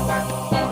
啊。